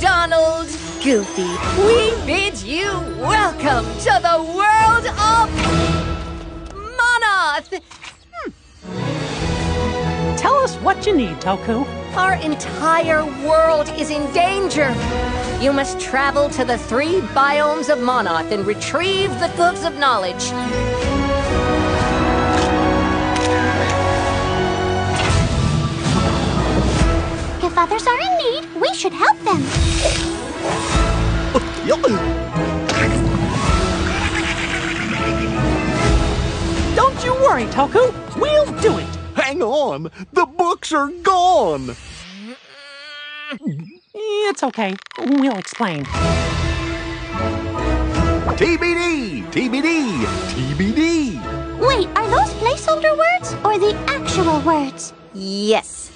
Donald, Goofy, we bid you welcome to the world of Monoth! Hmm. Tell us what you need, Toku. Our entire world is in danger. You must travel to the three biomes of Monoth and retrieve the Hooves of Knowledge. Others are in need, we should help them. Don't you worry, Toku. We'll do it. Hang on! The books are gone! It's okay. We'll explain. TBD! TBD! TBD! Wait, are those placeholder words or the actual words? Yes.